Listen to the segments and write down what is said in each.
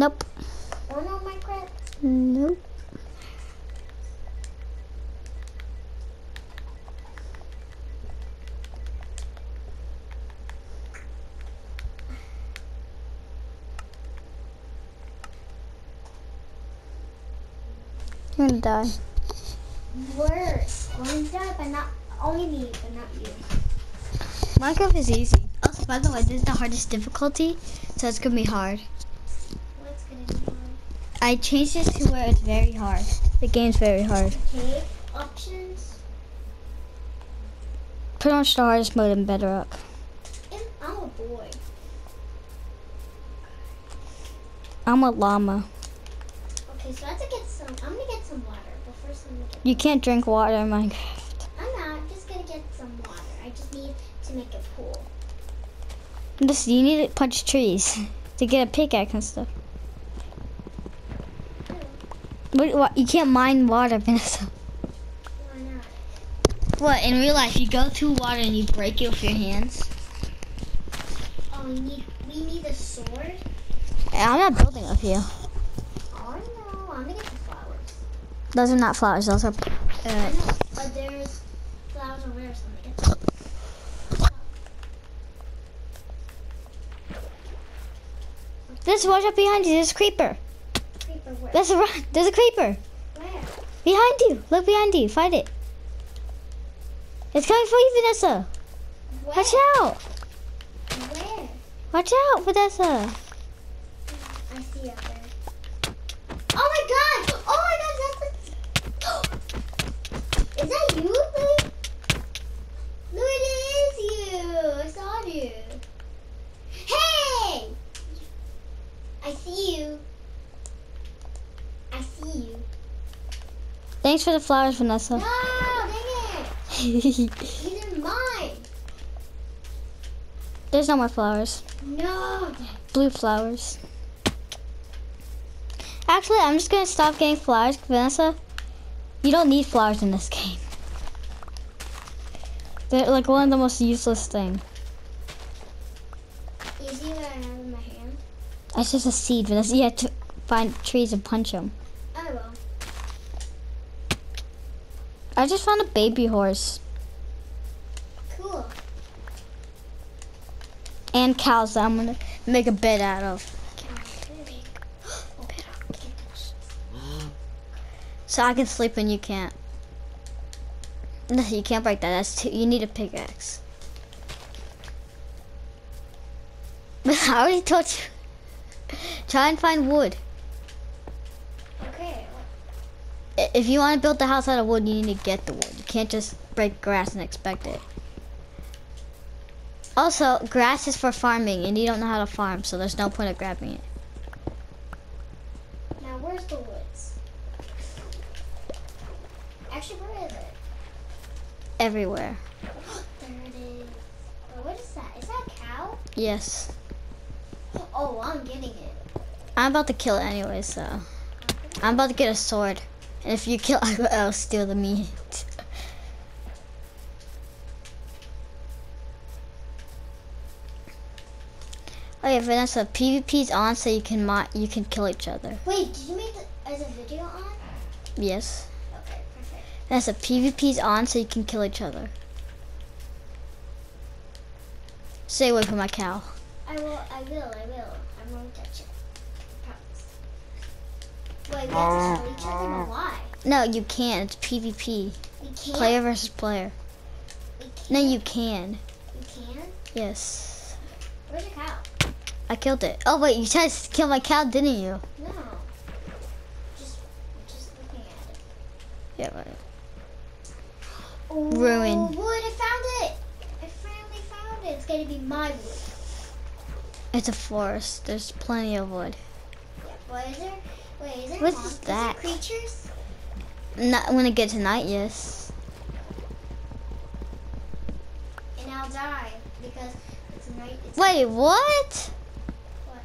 Nope. Or no Minecraft? Nope. You're gonna die. We're going to die, but not only me, but not you. Minecraft is easy. Also, by the way, this is the hardest difficulty, so it's gonna be hard. What's gonna be hard? I changed it to where it's very hard. The game's very hard. Okay, options. Pretty much the hardest mode in Bedrock. I'm a boy. I'm a llama. Okay, so I have to get some. I'm gonna get some water, but first I'm gonna get. You can't drink water in Minecraft. I'm not just gonna get some water. I just need to make a pool. Listen, you need to punch trees to get a pickaxe and stuff. What, what, you can't mine water, Vanessa. Why not? What, in real life, you go through water and you break it with your hands? Oh, we need we need a sword. I'm not building with you. Oh no, I'm gonna get the flowers. Those are not flowers, those are... I Uh, know, but there's flowers over there, so I'm gonna get them. there's watch up behind you, there's a creeper. There's a, ro- there's a creeper. Where? Behind you, look behind you, find it. It's coming for you, Vanessa. Where? Watch out. Where? Watch out, Vanessa. I see up there. Oh my god! Oh my god, that's a... Is that you, Louis? Louis, it is you! I saw you. Hey! I see you. I see you. Thanks for the flowers, Vanessa. No, dang it! These are mine. There's no more flowers. No. Blue flowers. Actually, I'm just gonna stop getting flowers, Vanessa. You don't need flowers in this game. They're like one of the most useless thing. You see what I have in my hand? It's just a seed, Vanessa. You have to find trees and punch them. I will. I just found a baby horse Cool. and cows that I'm gonna make a bed out of. So I can sleep and you can't. No, you can't break that. That's too. You need a pickaxe. But I already told you. Try and find wood. If you want to build the house out of wood, you need to get the wood. You can't just break grass and expect it. Also, grass is for farming, and you don't know how to farm, so there's no point of grabbing it. Now, where's the woods? Actually, where is it? Everywhere. There it is. Oh, what is that? Is that a cow? Yes. Oh, I'm getting it. I'm about to kill it anyway, so. I'm about to get a sword. And if you kill I'll steal the meat. Yeah, Vanessa, PvP's on so you can you can kill each other. Wait, did you make the, as a video on? Yes. Okay, perfect. Vanessa, PvP's on so you can kill each other. Stay away from my cow. I will, I will, I will. I won't touch it. Wait, we have to show each other, but why? No, you can't. It's PvP. We can't. Player versus player. No, you can. You can? Yes. Where's your cow? I killed it. Oh wait, you tried to kill my cow, didn't you? No. Just, just looking at it. Yeah, right. Oh, Ruin. wood! I found it. I finally found it. It's gonna be my wood. It's a forest. There's plenty of wood. Yeah. What is there? Wait, is What's monsters that? creatures? Not when it gets to night, yes. And I'll die because it's night. It's Wait, what? What?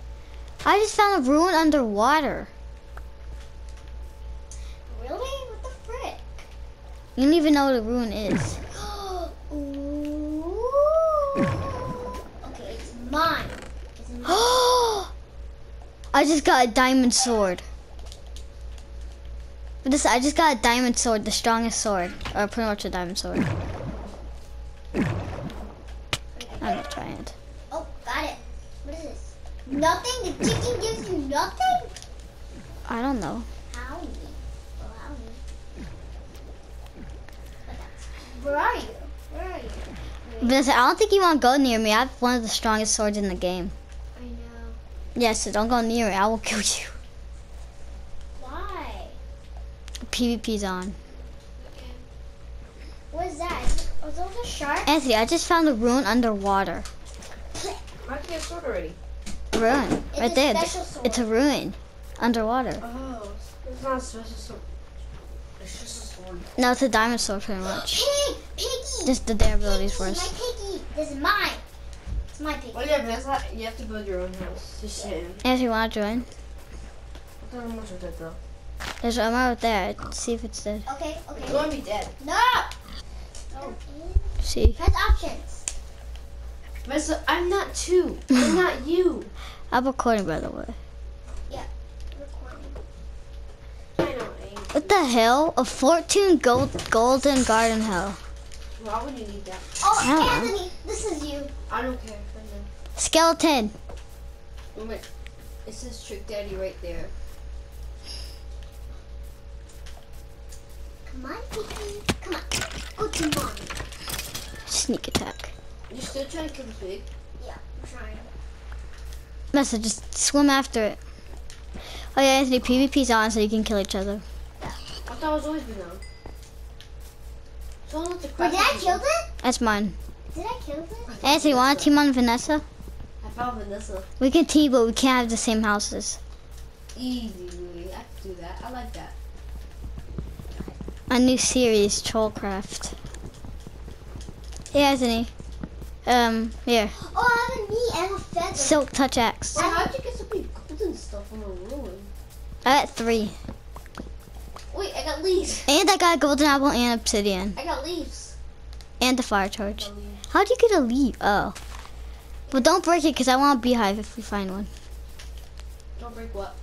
I just found a ruin underwater. Really? What the frick? You don't even know what a ruin is. Ooh. Okay, it's mine. It's mine. I just got a diamond sword. But this, I just got a diamond sword, the strongest sword, or pretty much a diamond sword. I'm not trying it. Oh, got it. What is this? Nothing? The chicken gives you nothing? I don't know. How me? How me? What the- Where are you? Where are you? But I don't think you want to go near me. I have one of the strongest swords in the game. I know. Yes, so don't go near me. I will kill you. Why? PvP's on. What is that? are those a shark? Anthony, I just found a ruin underwater. Why'd you get a sword already? Ruin. It's right a there. sword. It's a ruin. Underwater. Oh, it's not a special sword. It's just a sword. No, it's a diamond sword pretty much. Pig! Piggy! Just the their abilities Piggy, worse. My piggy! This is mine. It's my piggy. Well, yeah, but that's not, you have to build your own house. Just saying. Anthony, wanna join? I don't know much of that though. There's one right there. See if it's dead. Okay, It's okay. gonna be dead. No! Oh. See. Press options. Vanessa, I'm not two. I'm not you. I'm recording by the way. Recording. I know. I. What the hell? A 14 gold golden garden hell. Why would you need that? Oh, I don't know. Anthony, this is you. I don't care. I. Skeleton. Oh my. It says Trick Daddy right there. Come on, piggy. Come on. Go to mommy. Sneak attack. You're still trying to kill the pig? Yeah, I'm trying. Messa, just swim after it. Oh yeah, Anthony, PvP's on so you can kill each other. Yeah. I thought it was always been on. So let the Wait, did I kill it? That's mine. Did I kill it? Anthony, wanna team on Vanessa? I found Vanessa. We can team, but we can't have the same houses. Easy, Louie. I can do that. I like that. A new series, Trollcraft. Hey Anthony. Um, here. Oh, I have a knee and a feather. Silk touch axe. Well, how'd you get so many golden stuff on a ruin? I got three. Wait, I got leaves. And I got a golden apple and obsidian. I got leaves. And the fire torch. How'd you get a leaf? Oh. But don't break it because I want a beehive if we find one. Don't break what?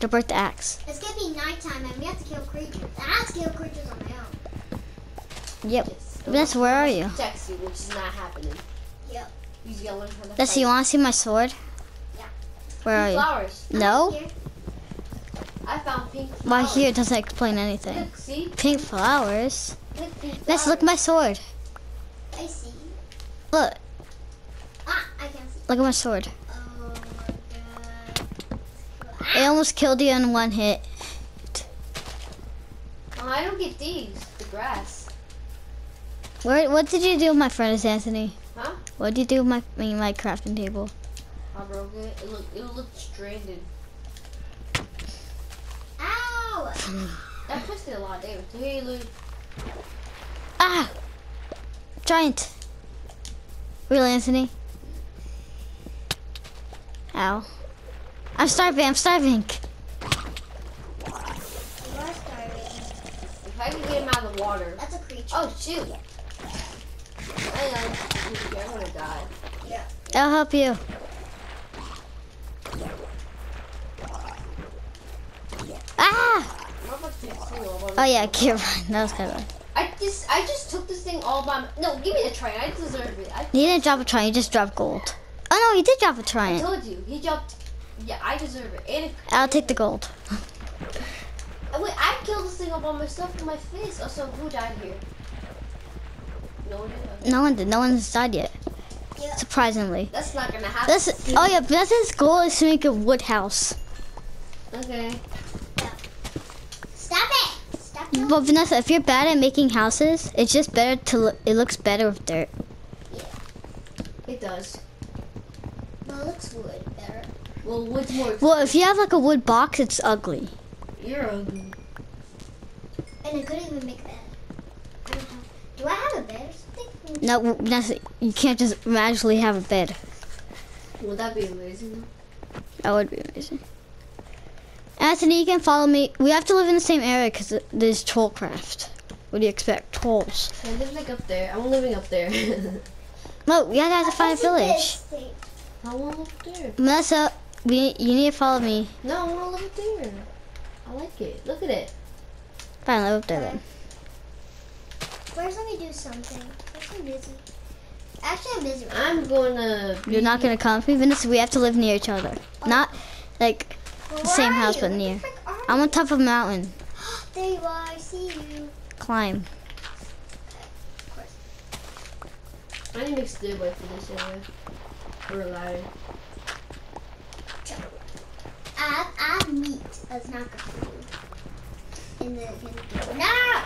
Don't break the axe. It's gonna be nighttime and we have to kill creatures. I have to kill creatures on my own. Yep. Yes. Vanessa, where are you? Text you, which is not happening. Yep. You just gotta learn how to Vanessa, you want to see my sword? Yeah. Where are you? Flowers. No? Here. I found pink flowers. Why here doesn't explain anything. Look, see? Pink flowers. Look, pink Vanessa, look at my sword. I see. Look. Ah, I can't see. Look at my sword. It almost killed you in one hit. Oh, I don't get these. The grass. Where, what did you do with my furnace, Anthony? Huh? What did you do with my, I mean, my crafting table? I broke it. It looked, it looked stranded. Ow! That twisted a lot of damage. Hey, Luke. Ah! Giant. Really, Anthony? Ow. I'm starving, I'm starving. You are starving. If I can get him out of the water. That's a creature. Oh, shoot. I know. I'm gonna die. I'll help you. Ah! I'm about to take this thing all by Oh yeah, can't run. That was kind of. I just, I just took this thing all by. My, no, give me the train. I deserve it. I You didn't drop a try, you just dropped gold. Oh no, you did drop a try. told you. He dropped. Yeah, I deserve it. And if, I'll take the gold. Oh, wait, I killed this thing all by myself with my face. Oh, also, who died here? No one did. No one did. No one's died yet. Yeah. Surprisingly. That's not gonna happen. This. Oh yeah, Vanessa's goal is to make a wood house. Okay. Stop it! Stop it! But Vanessa, if you're bad at making houses, it's just better to. Look, it looks better with dirt. Yeah. It does. No, it looks wood better. Well, wood's more. Well, if you have like a wood box, it's ugly. You're ugly. And I couldn't even make a bed. I don't have. Do I have a bed or something? No, Vanessa, you can't just magically have a bed. Would that be amazing? That would be amazing. Anthony, you can follow me. We have to live in the same area because there's trollcraft. What do you expect? Trolls. I live like up there. I'm living up there. No, we gotta have to find a This village. this thing. I want up there. Vanessa, we, you need to follow me. No, I want to live up there. I like it. Look at it. Fine, live up there then. Where's let me do something? I'm busy. Actually, I'm busy. I'm gonna. You're not gonna come with me, Vanessa. We have to live near each other. Oh. Not like Where same house, you? but near. frick I'm you? on top of a mountain. There you are. I see you. Climb. I need to make stairway for this area. Or a ladder. I I have meat. That's not good for you. In the, in the no.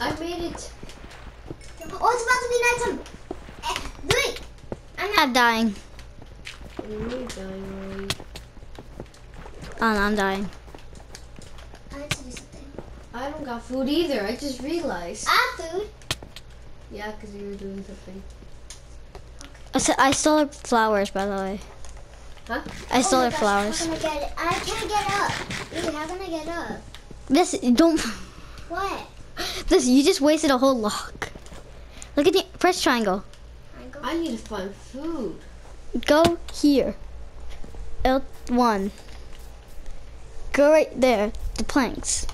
I made it. Oh, it's about to be nighttime. Eh, Louis, I'm not. I'm dying. I'm really dying already. Oh no, I'm dying. I need to do something. I don't got food either. I just realized. I have food. Yeah, because you were doing something. I, I stole flowers, by the way. Huh? I stole oh her my gosh, flowers. How can I get it? I can't get up. Louis, how can I get up? This don't. What? This you just wasted a whole lock. Look at the press triangle. Triangle? I need to find food. Go here. L one. Go right there. The planks.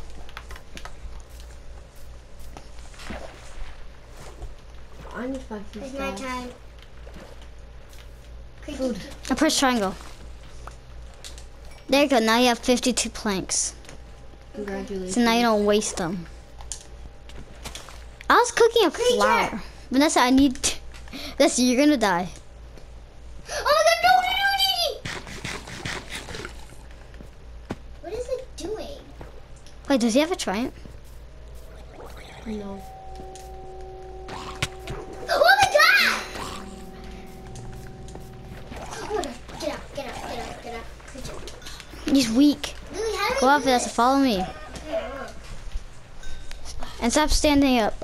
I need to find food. It's fast. nighttime. Food. I press triangle. There you go. Now you have 52 planks. Congratulations. So now you don't waste them. I was cooking a Creature. flower. Vanessa, I need. Vanessa, you're gonna die. Oh my god, no, no, no, no. What is it doing? Wait, does he have a triumph? No. He's weak. Louis, how do we Go up, do Vanessa. this? Follow me. And stop standing up.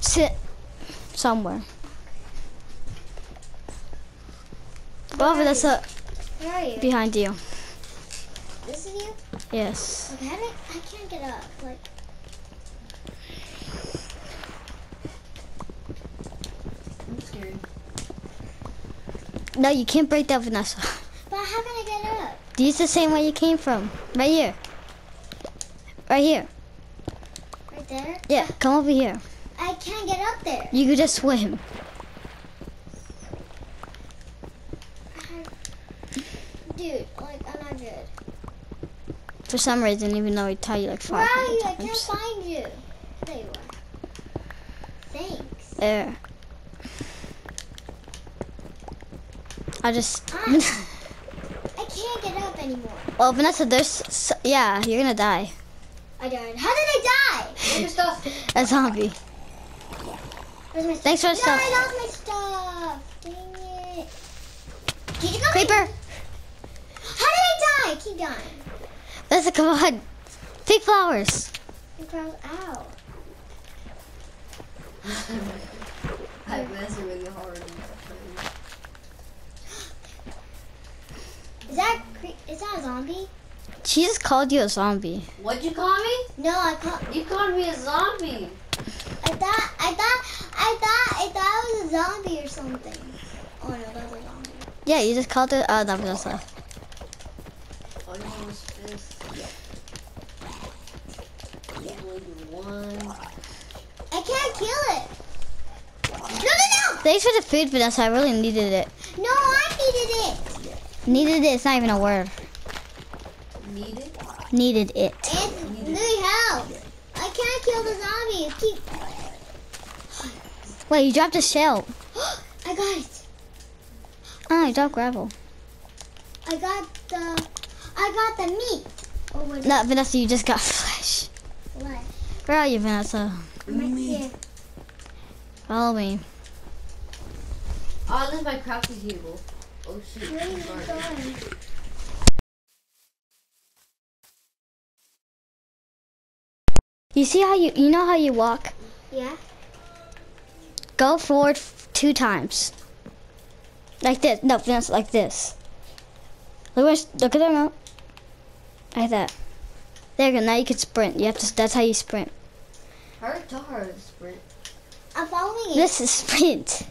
Sit somewhere. Go up, Vanessa. Where? Behind you. This is you? Yes. Okay, how do I, I can't get up. Like, I'm scared. No, you can't break that, Vanessa. but how can I get up? Use the same way you came from. Right here. Right here. Right there? Yeah, come over here. I can't get up there. You could just swim. Uh-huh. Dude, like, I'm not good. For some reason, even though I tell you like five Where are 500 you? I can't find you. There you are. Thanks. There. I just. Ah. I can't get up anymore. well, Vanessa, there's. s- Yeah, you're gonna die. I died. How did I die? Where's your stuff? A zombie. Where's my? Thanks for the no, stuff. I lost my stuff. Dang it. Did you go? Creeper! How did I die? Keep dying. Vanessa, come on. Pick flowers. I crawled out. I messed really hard. Is that cre- is that a zombie? She just called you a zombie. What'd you call me? No, I caught. You called me a zombie. I thought. I thought. I thought. I thought it was a zombie or something. Oh no, that was a zombie. Yeah, you just called uh, it. Oh, no, Vanessa. Oh, you was fifth. I can't kill it. No, no, no! Thanks for the food, Vanessa. I really needed it. No, I needed it. Needed it. It's not even a word. Needed. Needed it. And Louis, help! I can't kill the zombie. Keep. Wait, you dropped a shell. I got it. Oh, you dropped gravel. I got the. I got the meat. Oh, what is No, Vanessa, you just got flesh. what? Where are you, Vanessa? I'm right here. Follow me. Oh, this is my crafting table. Oh shoot. Where are you going? You see how you you know how you walk? Yeah. Go forward f- two times. Like this. No, Vanessa, like this. Look where, look at the remote. Like that. There you go. Now you can sprint. You have to. That's how you sprint. Hard to hard to sprint. I'm following it. This is sprint.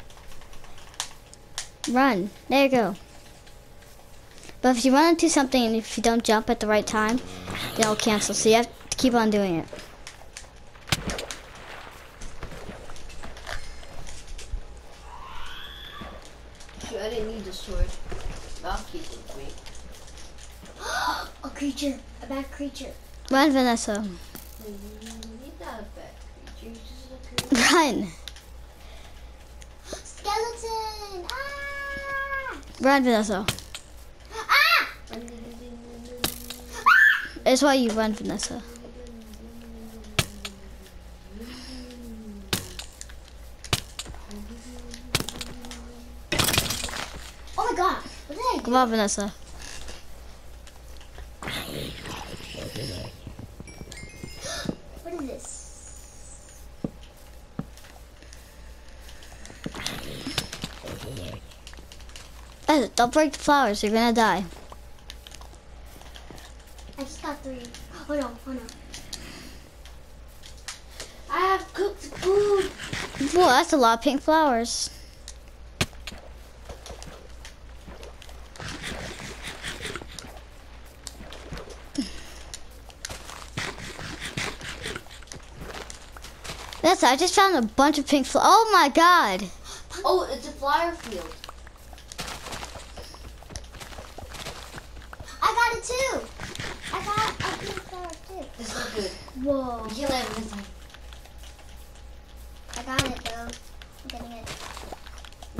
Run. There you go. But if you run into something and if you don't jump at the right time, it'll cancel. So you have to keep on doing it. Shoot, I didn't need the sword. I'll keep it a creature. A bad creature. Run, Vanessa. He's not a bad creature. Just a creature. Run. Skeleton. Ah! Run, Vanessa. Ah! It's why you run, Vanessa. Oh my god. What? Come on, Vanessa. What is this? Hey, don't break the flowers. You're gonna die. I just got three. Oh no, oh no. I have cooked food. Whoa, that's a lot of pink flowers. That's I just found a bunch of pink flowers. Oh my god. Oh, it's a flower field. I got it too. I got a pink flower too. This is good. Whoa. We can live this time. I got it though. I'm getting it.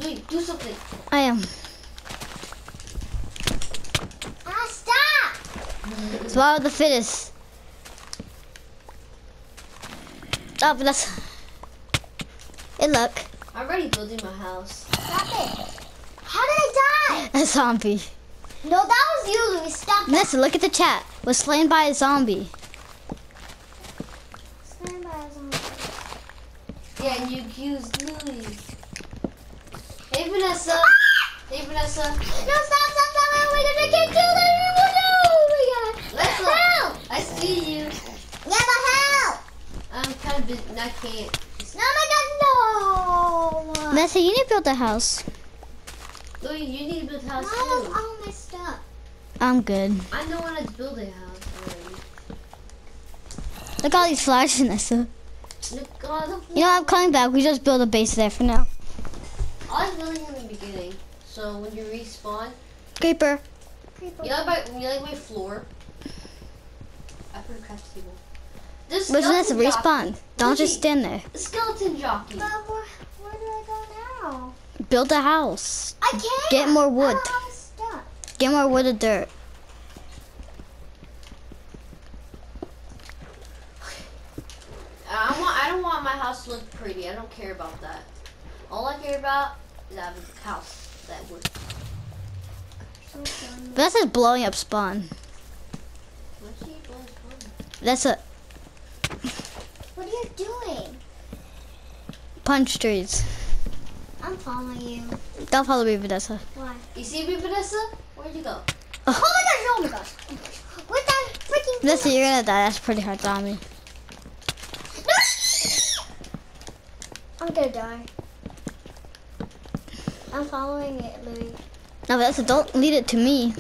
Wait, do something. I am. Ah, stop! Swallow the fittest. Oh, but that's. Hey, look. I'm already building my house. Stop it. How did I die? A zombie. No, that was you, Louis. Stop that. Nessa, look at the chat. Was slain by a zombie. Stand by us on- Yeah, and you accused Louis. Hey, Vanessa. Ah! Hey, Vanessa. No, stop, stop, stop. Oh my god, I can't kill anyone. No, oh my god. Vanessa. Help! I see you. Yeah, but help! I'm kind of busy. I can't. No, my god, no! Nessa, you need to build a house. Louis, you need to build a house That was too. Um, all my stuff. I'm good. I know when to build a house already. Look at all these flowers, Nessa. Look, oh, God, the You know, I'm coming back. We just build a base there for now. I was building in the beginning. So when you respawn, Creeper. Creeper. you know, my, you like my floor. I put a craft table. This But Nessa, skeleton respawn. jockey. Don't Look just stand there. Skeleton jockey. But where, where do I go now? Build a house. I can't. Get more I wood. Oh, don't have stuff. Get more wood and dirt. I want. I don't want my house to look pretty. I don't care about that. All I care about is having a house that would. So fun. That's just blowing up spawn. What's he doing? That's a What are you doing? punch trees. I'm following you. Don't follow me, Vanessa. Why? You see me, Vanessa? Where'd you go? Oh. oh my gosh, oh my gosh. With that freaking Vanessa, you're gonna die. That's a pretty hard zombie. I'm gonna die. I'm following it, Louis. No, Vanessa, don't lead it to me.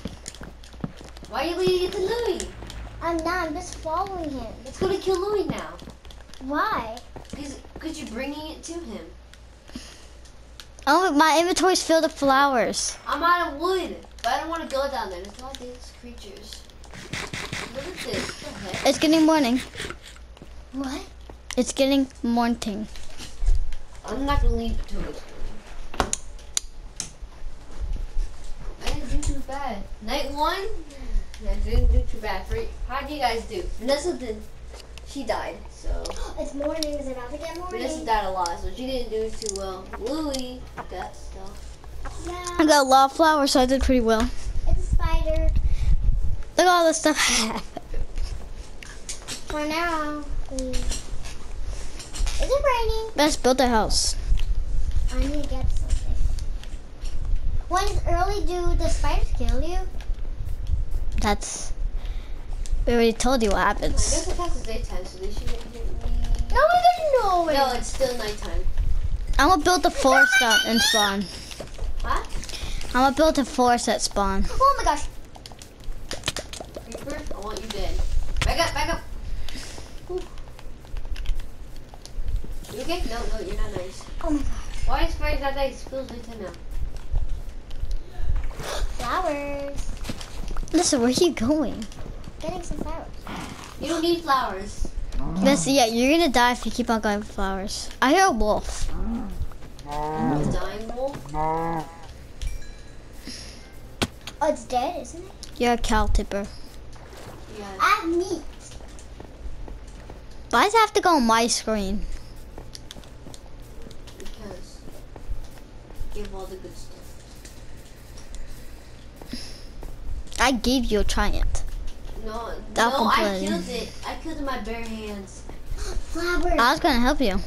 Why are you leading it to Louis? I'm not, I'm just following him. It's gonna kill Louis now. Why? Because cause you're bringing it to him. Oh, my inventory's filled with flowers. I'm out of wood, but I don't want to go down there. There's a lot of these creatures. Look at this. It's getting morning. What? It's getting morning. I'm not gonna leave it to it. I didn't do too bad. Night one, I didn't do too bad. How do you guys do? Vanessa did. She died, so It's morning. Is it about to get morning? Vanessa died a lot, so she didn't do too well. Louis got stuff. I got a lot of flowers, so I did pretty well. It's a spider. Look at all this stuff I have. For now. Is it raining? Let's build a house. I need to get something. When it's early, do the spiders kill you? That's. We already told you what I happens. guess it passes daytime, so they shouldn't hit me. No, there's no way. No, it's still nighttime. I'm gonna build the forest out and spawn. What? I'm gonna build a forest at spawn. Oh my gosh. I want you dead. Back up, back up. You okay? No, no, you're not nice. Oh my gosh. Why is fire that nice? Feels good to know. Flowers. Listen, where are you going? Getting some flowers. You don't need flowers. Listen, yeah, you're gonna die if you keep on going for flowers. I hear a wolf. Ah. A mm. dying wolf. Oh, it's dead, isn't it? You're a cow tipper. Yeah. I have meat. Why does it have to go on my screen? Because give all the good stuff. I gave you a giant. No, Stop no, I killed it. I killed it with my bare hands. Flowers. I was gonna help you.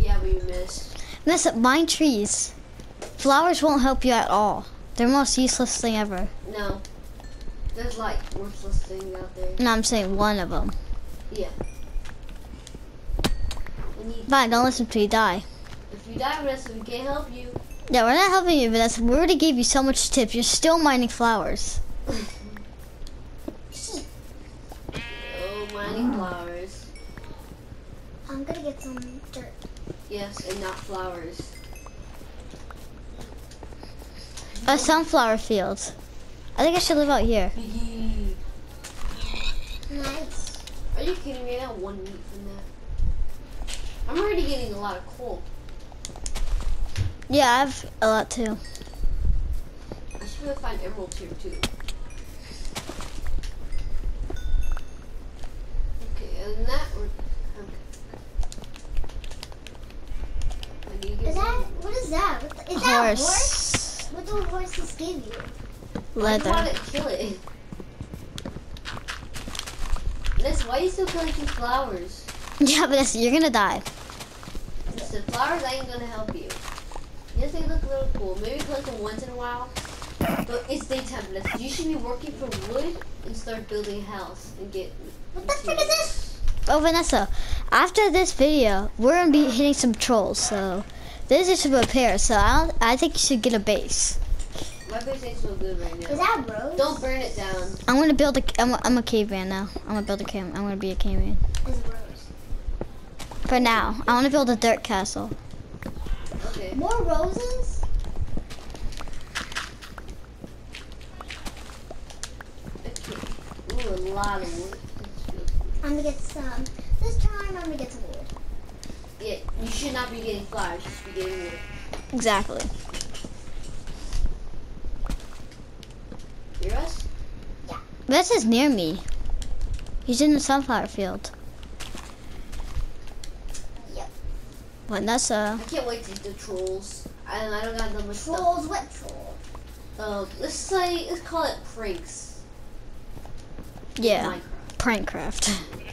Yeah, but you missed. Listen, mine trees. Flowers won't help you at all. They're the most useless thing ever. No. There's like worthless things out there. No, I'm saying one of them. Yeah. Fine, don't listen to you die. if you die, Vanessa, we can't help you. Yeah, we're not helping you, Vanessa. We already gave you so much tips. You're still mining flowers. Oh, mining flowers. I'm gonna get some dirt. Yes, and not flowers. A sunflower field. I think I should live out here. Nice. Are you kidding me? I got one meat from that. I'm already getting a lot of coal. Yeah, I have a lot too. I should really find emeralds here too. Okay, than that, we're okay. I need to get Is that what is that? What the, is that horse? Horse. What do horses give you? Why do Leather. want to kill it? Liz, why are you still collecting flowers? Yeah, Vanessa, you're gonna die. Listen, flowers ain't gonna help you. Yes, they look a little cool. Maybe collect them once in a while. But it's daytime, Liz. You should be working for wood and start building a house and get. What the frick is this? Oh, Vanessa, after this video, we're gonna be hitting some trolls. So this is to prepare. So I don't. I think you should get a base. My base ain't so good right now. Is now. that rose? Don't burn it down. I'm gonna build a. I'm a, I'm a caveman now. I'm gonna build a cave. I'm gonna be a caveman. Is rose. For now, I want to build a dirt castle. Okay. More roses? okay. Ooh, a lot of wood. I'm gonna get some. This time I'm gonna get some wood. Yeah, you should not be getting flowers. You should be getting wood. Exactly. Hear us? Yeah. This is near me. He's in the sunflower field. Yep. Vanessa. I can't wait to do trolls. I, I don't got that much stuff. Trolls? What troll? Uh, let's say let's call it pranks. Yeah. Minecraft. Prankcraft.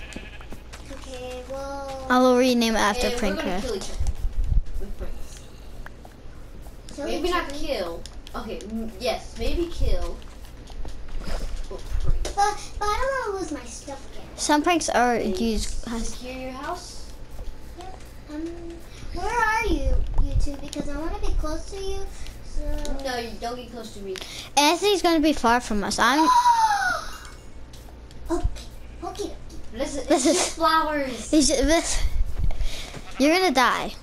Okay, well. I will rename it after and we're Prankcraft. each other with pranks. kill Maybe not other. kill. Okay, m- yes, maybe kill. But. But, but I don't want to lose my stuff again. Some pranks are And used. Secure your house. Um, where are you, you two? Because I want to be close to you. So. No, you don't get close to me. Anthony's gonna be far from us. I'm. okay. Okay. Listen, This it's is- just flowers. He's, this, you're gonna die.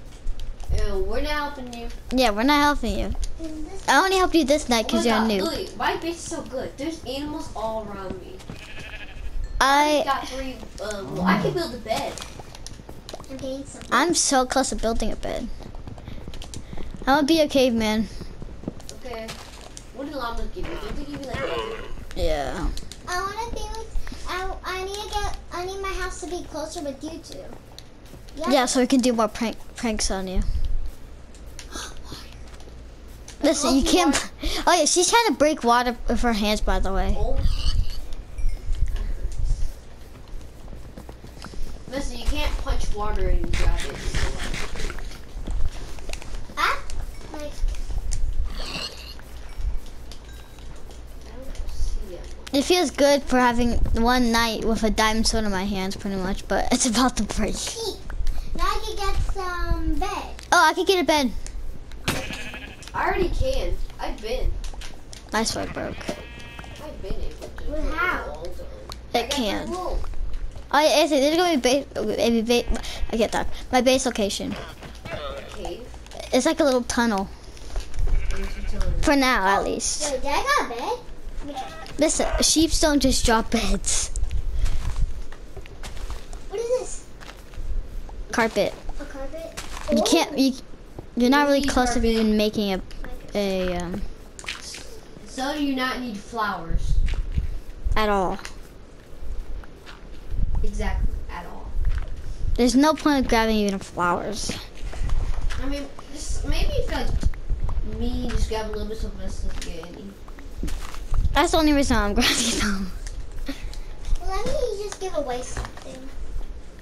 Uh, we're not helping you. Yeah, we're not helping you. I only helped you this night Oh because my you're a God, noob. Lily, my base is so good. There's animals all around me. I I got three. Uh, well, I can build a bed. I'm. I'm so close to building a bed. I'm gonna be a caveman. Okay. What did llamas give you? Don't they give you like? Yeah. I want to be with. I, I need to get. I need my house to be closer with you two. Yeah. Yeah, so we can do more prank pranks on you. Listen, you can't. Oh yeah, she's trying to break water with her hands. By the way. Oh. Listen, you can't punch water and grab it. Ah, like. I don't see it. It feels good for having one night with a diamond sword in my hands, pretty much, but it's about to break. Now I can get some bed. Oh, I could get a bed. I already can. I've been. My sword broke. I've been able to. Well, how? long. I It can. Oh, yeah, Anthony, there's gonna be base. Maybe base. I get that. My base location. It's like a little tunnel. For now, at oh, least. Wait, did I got a bed? Listen, sheep don't just drop beds. What is this? Carpet. A carpet? You can't. You, you're not really Need close to carpet. even making a a um So do you not need flowers? at all. Exactly, at all. There's no point of grabbing even flowers. I mean, just maybe if like me, just grab a little bit of this to get any. That's the only reason I'm grabbing them. Let me just give away something.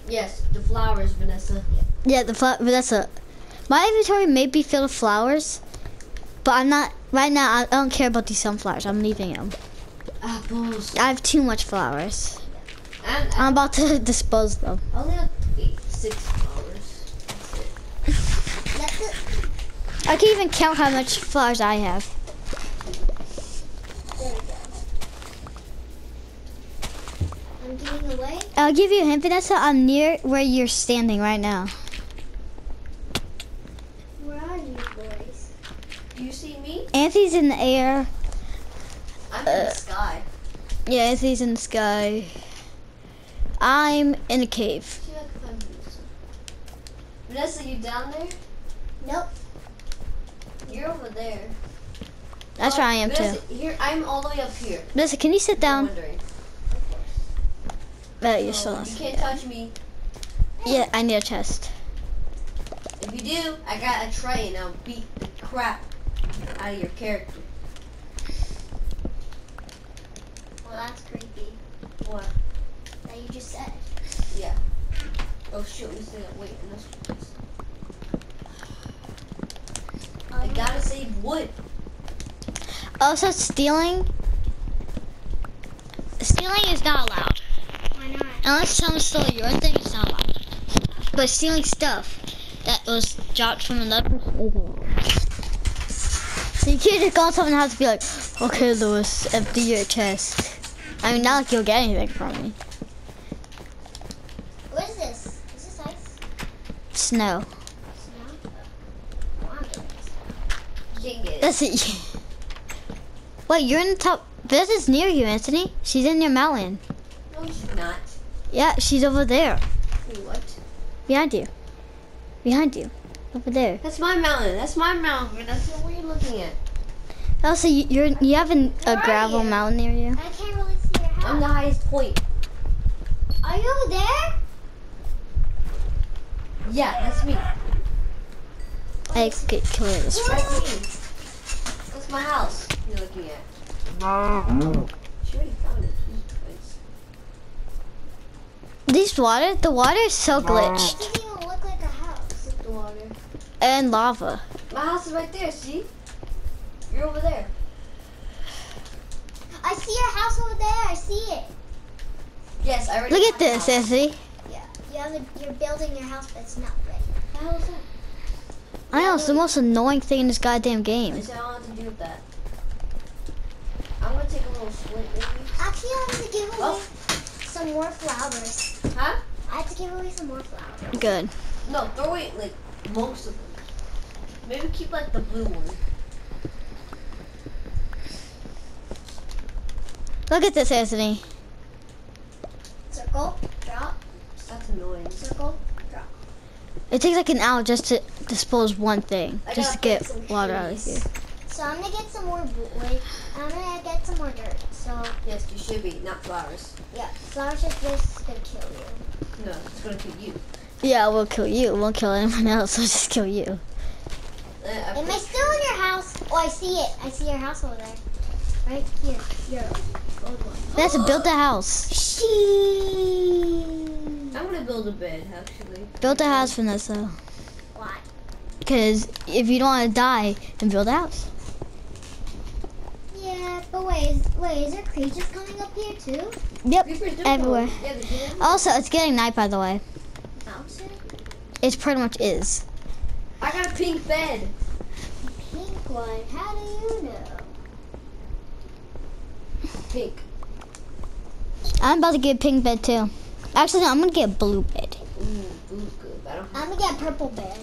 Yes, the flowers, Vanessa. Yeah, the flower. Vanessa, my inventory may be filled with flowers, but I'm not right now. I don't care about these sunflowers. I'm leaving them. Apples. I have too much flowers. And I'm about to dispose of them. I only have eight, six flowers. That's it. Let's do, I can even count how much flowers I have. I'll give you a hint, Vanessa. I'm near where you're standing right now. Where are you boys? Do you see me? Anthony's in the air. I'm in Uh, the sky. Yeah, Anthony's in the sky. I'm in a cave. See if I can find Vanessa. Vanessa, you down there? Nope. You're over there. That's where I am too. Here, I'm all the way up here. Vanessa, can you sit down? Wondering. You're So, still you can't touch me. Yeah, I need a chest. If you do, I got a tray and I'll beat the crap out of your character. Well, that's creepy. What? That you just said. Yeah. Oh shoot, we still got wait in this place. I um, gotta save wood. Also, stealing. Stealing is not allowed. Why not? Unless someone stole your thing, it's not allowed. But stealing stuff that was dropped from another person allowed. So you can't just go on someone's house and be like, okay, Lewis, empty your chest. I mean, not like you'll get anything from me. What is this? Is this ice? Snow. Snow? Oh, I'm getting this. You can't get it. That's it. Wait, you're in the top. This is near you, Anthony. She's in your mountain. No, she's not. Yeah, she's over there. What? Behind you. Behind you. Over there. That's my mountain. That's my mountain. That's what you're looking at. Also, you, you're you have an, a gravel you? mountain near you. I can't really see your house. I'm the highest point. Are you over there? Yeah, that's me. I could kill her this. That's me. That's my house you're looking at. She already found it. Jesus These water, the water is so It glitched. doesn't even look like a house. The water. And lava. My house is right there, see? You're over there. I see your house over there. I see it. Yes, I already Look at this, house. Anthony. Yeah. You have a, you're building your house, but it's not ready. What the hell is that? I know, it's the most annoying thing in this goddamn game. I said I don't have to do with that. I'm gonna take a little squint maybe. Actually, I have to give away Oh. Some more flowers. Huh? I have to give away some more flowers. Good. No, throw away like most of them. Maybe keep like the blue one. Look at this, Anthony. Circle, drop, That's annoying. circle, drop. It takes like an hour just to dispose one thing, I just to get plant some water out of trees. here. So I'm gonna get some more wood. I'm gonna get some more dirt. So Yes, you should be, not flowers. yeah, flowers are just gonna kill you. No, it's gonna kill you. Yeah, it will kill you. It won't kill anyone else. It'll just kill you. Uh, Am I still in your house? Oh, I see it. I see your house over there. Right here. Your old one. Let's build a house. She. I'm gonna build a bed actually. Build a house, Vanessa. Why? Because if you don't want to die, then build a house. Yeah, but wait, is, wait, is there creatures coming up here too? Yep, Creepers do everywhere. Yeah. Also, it's getting night, by the way. Bouncing? It pretty much is. I got a pink bed. Pink one. How do you know? Pink. I'm about to get a pink bed too. Actually, no, I'm gonna get a blue bed. Ooh, blue's good. I don't. I'm gonna get a purple bed.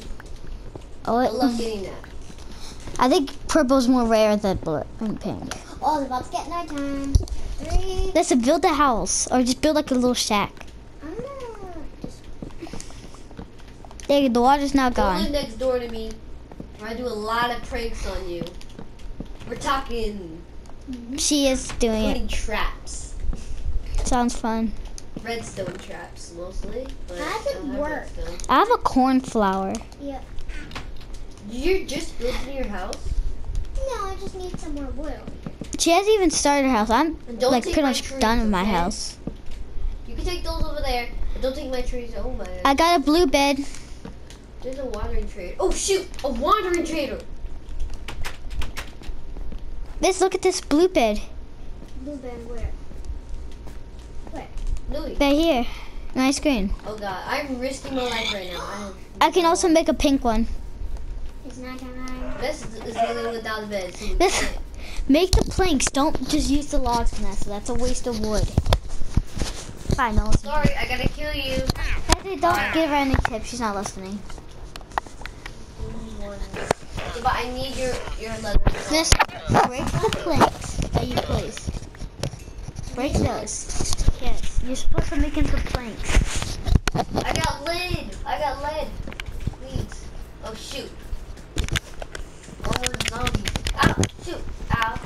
Oh, I it, love getting that. I think purple's more rare than blue and pink. Oh, it's about to get nighttime. Three. Let's build a house or just build like a little shack. Ah, just There, the water's now Don't live next door to me. Or I do a lot of pranks on you. We're talking She is doing putting traps. Sounds fun. Redstone traps mostly. But How does I it have work? redstone. I have a cornflower. yeah. You're just building your house? No, I just need some more wood. She hasn't even started her house. I'm like pretty much trees, done with my okay? house. You can take those over there, don't take my trees. Oh my. I got a blue bed. There's a wandering trader. Oh shoot! A wandering trader! Let's look at this blue bed Blue bed where? Louis. right here. Nice green. Oh god, I'm risking my life right now. I, I can also make a pink one. It's nighttime. This is, is living without the bed. So This- Make the planks. Don't just use the logs, for that. So That's a waste of wood. Fine, no. listen. Sorry, I gotta kill you. Vanessa, Don't give her any tips. She's not listening. But I need your your leather. Just break the planks that you place. Break those. Yes, you're supposed to make into planks. I got lead. I got lead. Please. Oh shoot. Armored zombies. Ow! Shoot! Ow!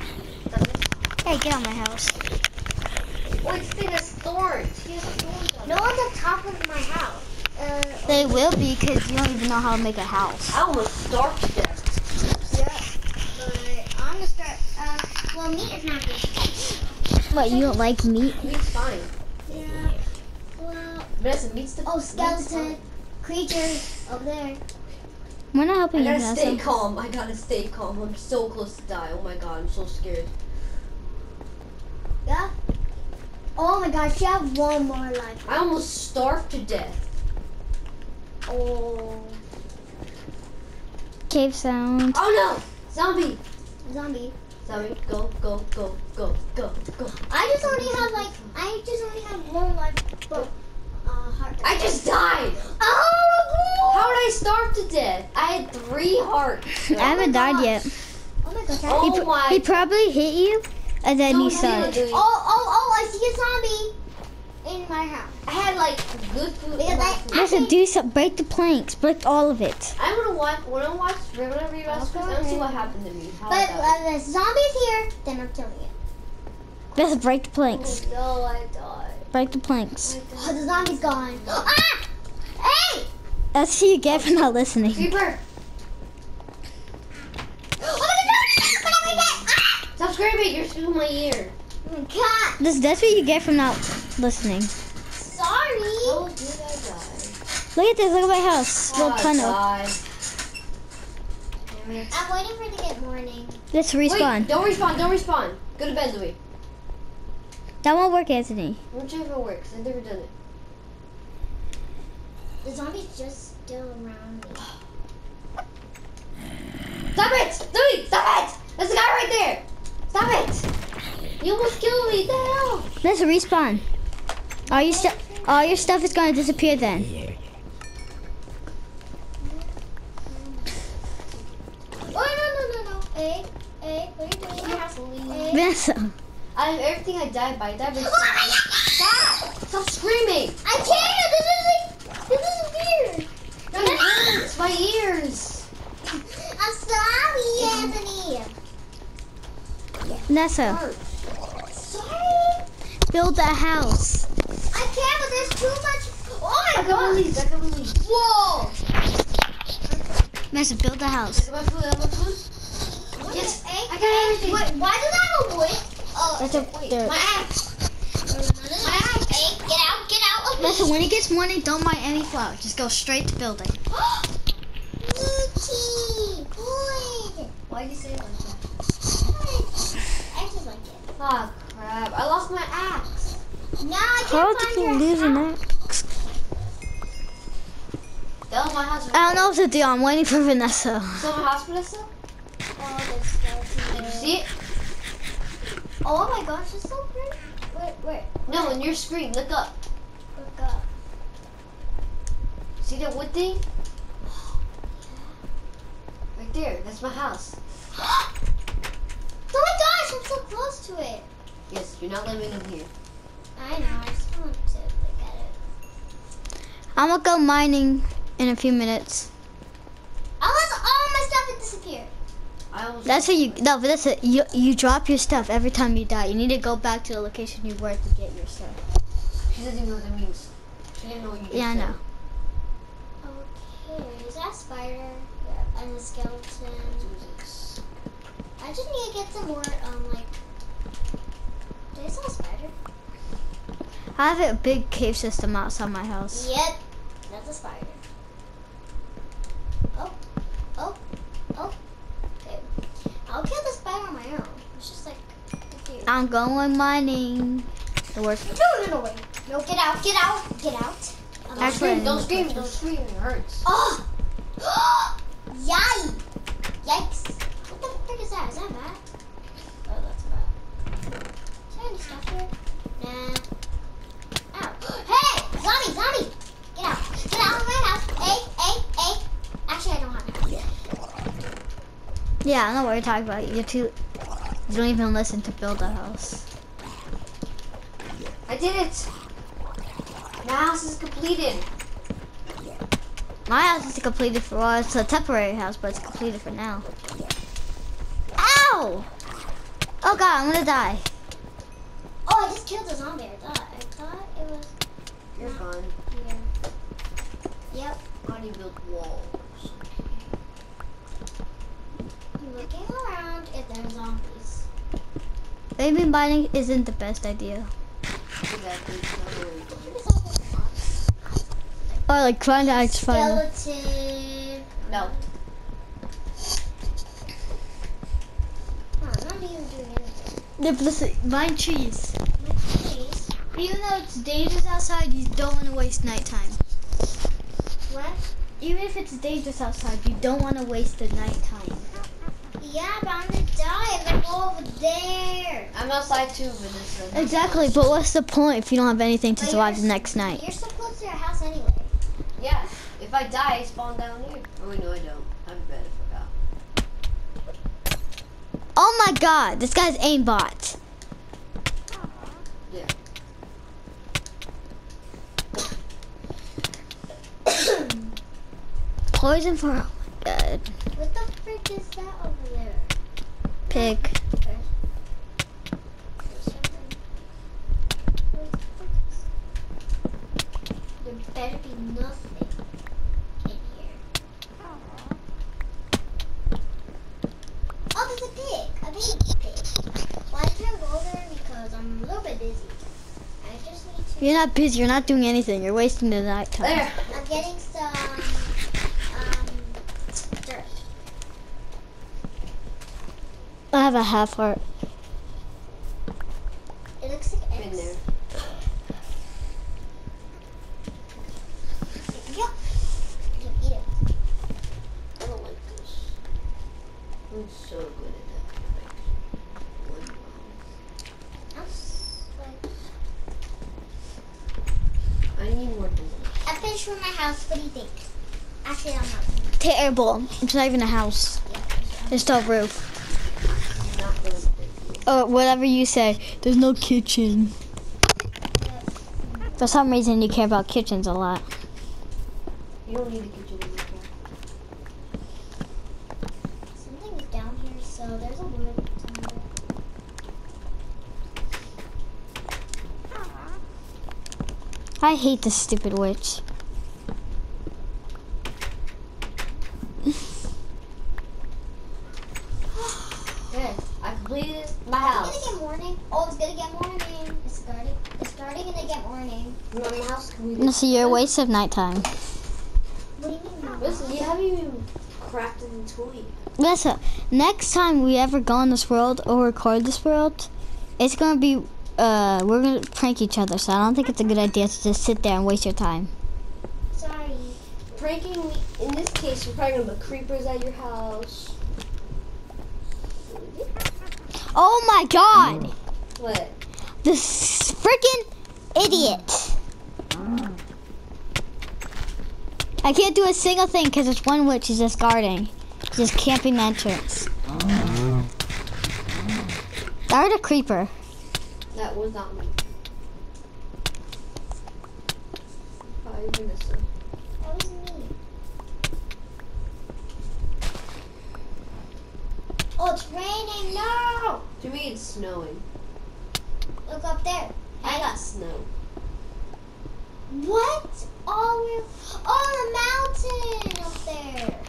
Hey, get on my house. Oh, it. Wait, this thing has thorns. He has thorns on No it. on the top of my house. Uh, They will be because you don't even know how to make a house. I almost starved to death. yeah. But I'm gonna start. Uh, well, meat is not good. What, you don't like meat? Meat's fine. Yeah. Well. Vanessa, meat's the Oh, skeleton creatures over there. We're not I helping you, gotta stay calm. I gotta stay calm. I'm so close to die. Oh my god, I'm so scared. Yeah. Oh my gosh, you have one more life. I almost starved to death. Oh, Cave sound. Oh no! Zombie! zombie. Zombie, go, go, go, go, go, go. I just only have like, I just only have one life. But. I just died! Oh, How did I starve to death? I had three hearts. I haven't died yet. Oh my gosh. Oh he, my- he probably hit you, and then Don't he tell me started. what Oh, oh, oh! I see a zombie in my house. I had like good food. Because in my I- food. Listen, do some. Break the planks. Break all of it. I'm gonna watch when I watch when I read Last Okay. I'm gonna see what happened to me. How But died. uh, the zombie's here, then I'm killing it. Let's break the planks. Oh, no, I died. Break the planks. Oh, the zombie's gone. Ah! Hey! That's what you get for not listening. Creeper, Oh my god, no, no, no, no, no, no. Ah! stop screaming! You're screaming my ear. Oh my god, This, that's what you get from not listening. sorry. How did I die? Look at this. Look at my house. How Little I tunnel. died. Damn it. I'm waiting for it to get morning. Let's Wait, don't respawn, don't respawn. Go to bed, Louis. That won't work, Anthony. I'm gonna check if it works. I've never done it. The zombie's just still around me. Stop it! Louis, stop it! There's a guy right there! Stop it! You almost killed me, the hell? Let's respawn. All your stuff. All your stuff is gonna disappear then. Oh, no, no, no, no. Hey, hey, what are you doing? Vanessa. I have everything I died by. I died by Oh my God. Stop! Stop screaming! I can't! This is like, this is weird. It hurts my ears. I'm sorry, Anthony. Vanessa. Hurt. Sorry. Build a house. I can't, but there's too much. Oh my got god. released. I got released. Whoa. Vanessa, build a I house. got my food. I got my food. Yes, I got everything. Wait, why does that have a wood? Oh, That's a wait, there. my axe. My axe. Hey, get out, get out. Vanessa, when it gets morning, don't mind any flour. Just go straight to building. Moochie. Good. Why'd you say it like that? I just like it. Ah, crap. I lost my axe. Now I How can't did find you your lose an axe? That was my house. I don't know what to do. I'm waiting for Vanessa. So my house, Vanessa? Oh, this skeleton. Did you see it? Oh my gosh, it's so pretty. Wait, wait. No, on your screen. Look up. Look up. See that wood thing? Right there. That's my house. oh my gosh, I'm so close to it. Yes, you're not living in here. I know, I just want to look at it. I'm gonna go mining in a few minutes. Unless all my stuff had disappeared. I almost That's how you no, but that's it. You you drop your stuff every time you die. You need to go back to the location you were to get your stuff. She doesn't even know what that means. She didn't know what you just Yeah, I said. know. Okay, is that a spider? Yeah, and a skeleton. Jesus. I just need to get some more, um, like. Did I saw a spider? I have a big cave system outside my house. Yep, that's a spider. Oh, oh, oh. Okay. I'll kill the spider on my own. It's just like. I'm going mining. The worst. No, no, no, wait. No, get out, get out, get out. Don't Actually, scream, don't scream, don't scream. It hurts. Oh! Yikes! Yikes! What the frick is that? Is that bad? Oh, that's bad. Is there any stuff here? Nah. Ow. Hey! Zombie! Zombie! Get out! Get out of my house! Hey! Hey! Hey! Actually, I don't have house. Yeah, I know what you're talking about. You're too. You don't even listen to build a house. I did it. My house is completed. My house is completed for well, it's a temporary house, but it's completed for now. Ow! Oh god, I'm gonna die. Oh, I just killed a zombie. I thought. I thought it was You're fine. here. Yep. Already built walls. Looking around if there's zombies. Maybe mining isn't the best idea. Exactly. No worries. Or like trying to act fun. Skeleton. No. Huh, not even doing anything. Yeah, listen, mine trees. Trees. Even though it's dangerous outside, you don't want to waste nighttime. What? Even if it's dangerous outside, you don't want to waste the nighttime. Yeah, but I'm gonna die if I go over there. I'm outside too, Vanessa. Exactly, but what's the point if you don't have anything to But survive the next night? You're so close to your house anyway. Yeah. If I die, I spawn down here. Oh wait, no, I don't. I'm bad. I forgot. Oh my god, this guy's aimbot. Yeah. Poison for oh my god. What the frick is that over there? Pig. There's something. What the frick is- There better be nothing in here. Oh, there's a pig. A baby pig. Well, I can't go there because I'm a little bit busy. I just need to. You're not busy, you're not doing anything, you're wasting the nighttime. There. I'm getting some I have a half heart. It looks like eggs. there. Yep. Eat it. I don't like this. I'm so good at that. I'm s- like, I need more bullets. I finished with my house. What do you think? Actually, I'm not. Terrible. It's not even a house. It's the roof. Not good at this. Or whatever you say. There's no kitchen. For some reason you care about kitchens a lot. You don't need a kitchen in. Something's down here, so there's a wood somewhere. I hate this stupid witch. Okay, I completed my It's house. gonna get morning. Oh, it's gonna get morning. It's starting. It's starting gonna get morning. You want my house completed? No, see, you're a waste of nighttime. What do you mean? Listen, you haven't even crafted the tool yet. Listen, next time we ever go in this world or record this world, it's gonna be, uh, we're gonna prank each other, so I don't think it's a good idea to just sit there and waste your time. Sorry. Pranking me, in this case, you're probably gonna put creepers at your house. Oh my god! What? This freaking idiot! I can't do a single thing because it's one witch is just guarding. just camping the entrance. I heard a creeper. That was not me. Probably Vanessa. That was me. Oh, it's raining. No! To me, it's snowing. Look up there. I got snow. What? Oh, we're oh the mountain up there.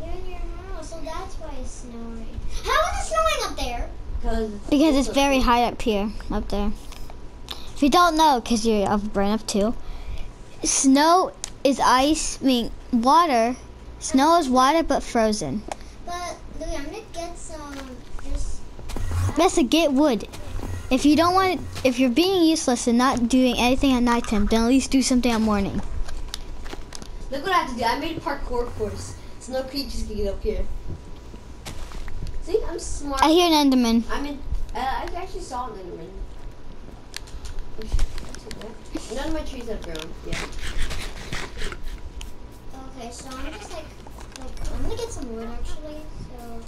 You're in your house, so that's why it's snowing. How is it snowing up there? Cause Because it's very high up here, up there. If you don't know, because you're up brain up too, snow is ice, I mean water. Snow is water but frozen. But Louis, I'm gonna get some. Just Best to get wood. If you don't want, if you're being useless and not doing anything at nighttime, then at least do something at morning. Look what I have to do. I made a parkour course. So no creatures can get up here. See, I'm smart. I hear an Enderman. I mean. Uh, I actually saw an enderman. Oof, that's okay. None of my trees have grown. Yeah. okay, so I'm just like, like I'm gonna get some wood actually. So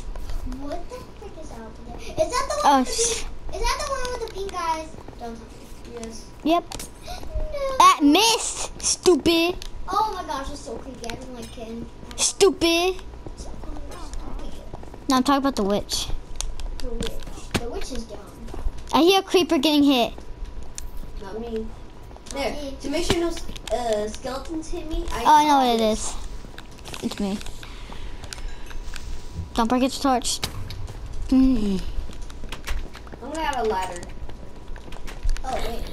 what the frick is out there? Is that the one? Oh, with the sh- pink, is that the one with the pink eyes? Don't tell me. Yes. yep. No. That missed. Stupid. Oh my gosh, it's so creepy. I don't like it. Stupid. So creepy. No, I'm talking about the witch. The witch. The witch is gone. I hear a creeper getting hit. Not me. There. To make sure no uh, skeletons hit me. I Oh, I know what it is. It's me. Don't break its torch. Mm. I'm gonna have a ladder. Oh wait.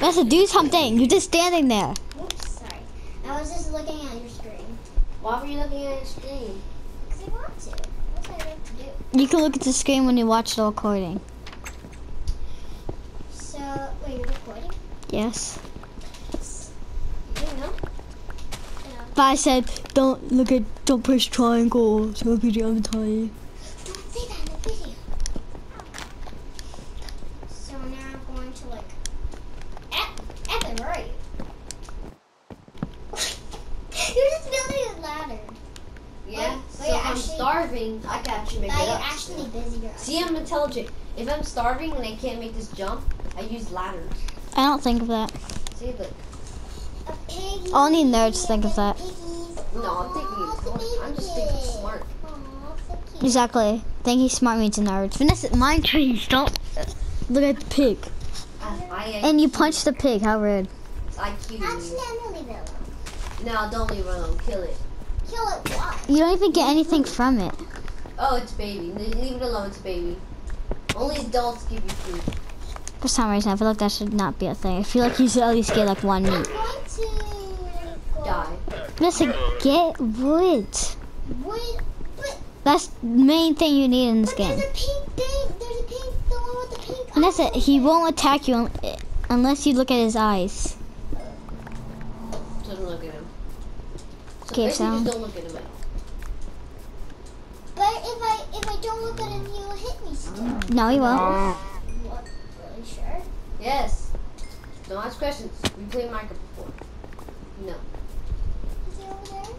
Let's do something. You're just standing there. Oops, sorry. I was just looking at your screen. Why were you looking at your screen? Because I want to. That's what I like to do. You can look at the screen when you watch the recording. So, wait, you're recording? Yes. You know? Yeah. But I said, don't look at, don't press triangle. So it'll be the other time. Don't say that in the video. So now I'm going to like. Eh, Ethan, where are you? you're just building a ladder. Yeah. Wait, so wait, if I'm starving, I can actually make Now it up. actually still. busy. You're See, I'm intelligent. If I'm starving and I can't make this jump, I use ladders. I don't think of that. See, look. a piggy. Only nerds think of that. No, I'm thinking Aw, intelligent. it's a I'm just thinking smart. Aw, so cute. Exactly. Thinking smart means a nerd. Vanessa, mine trees. Don't look at the pig. I, I, And you punch the pig. How rude. I kill Actually. I'm gonna leave it alone. No, don't leave it alone. Kill it. Kill it. Why? You don't even get anything from it. Oh, it's baby. Leave it alone. It's baby. Only adults give you food. For some reason, I feel like that should not be a thing. I feel like you should at least get like one meat. going. Die. Vanessa, get wood. Wood, That's the main thing you need in this but game. there's a pink thing. There's a pink. The one with the pink. Vanessa, eyes. he won't attack you un- unless you look at his eyes. So don't look at him. So Okay, basically so- just don't look at him. But if I if I don't look at him, he'll hit me still. Mm. No, he won't. Ah. What? Really sure? Yes. Don't ask questions. We played Minecraft before. No. Is he over there?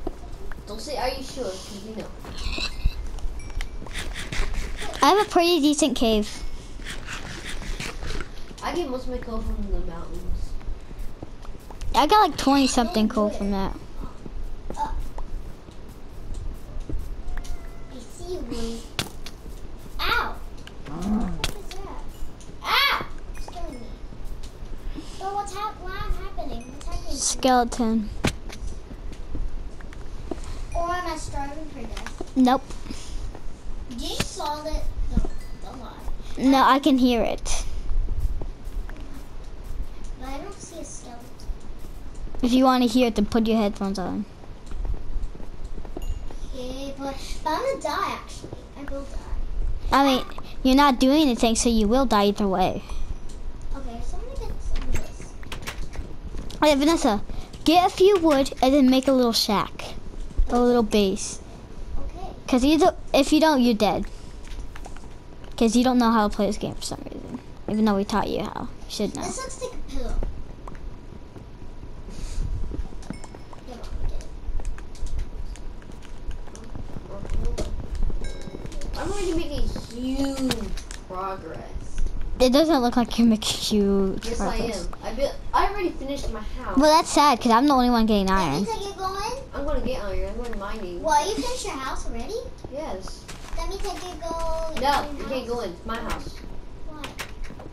Don't say, are you sure? Because we know. I have a pretty decent cave. I get most of my coal from the mountains. I got like 20 something coal from that. See you, Woody. Ow! What is that? Ow! It's killing me. But what's hap- happening? What's happening? Skeleton. Or am I starving for death? Nope. Did you saw that? No, don't lie. No, I can hear it. But I don't see a skeleton. If you want to hear it, then put your headphones on. Okay, but, but I'm gonna die actually. I will die. I mean, you're not doing anything, so you will die either way. Okay, so I'm gonna get some of this. Hey, Vanessa, get a few wood and then make a little shack. A little base. Okay. Because either, if you don't, you're dead. Because you don't know how to play this game for some reason. Even though we taught you how. You should know. This looks like a pillow. Yeah, Mom, get it. Progress. It doesn't look like you're making huge Yes, I progress. am. I built. I already finished my house. Well, that's sad because I'm the only one getting Let me iron. take it going. I'm gonna get iron. I'm going to mining. What, you finished your house already? Yes. Let me take it go. No, your you can't go in. It's my house. Why?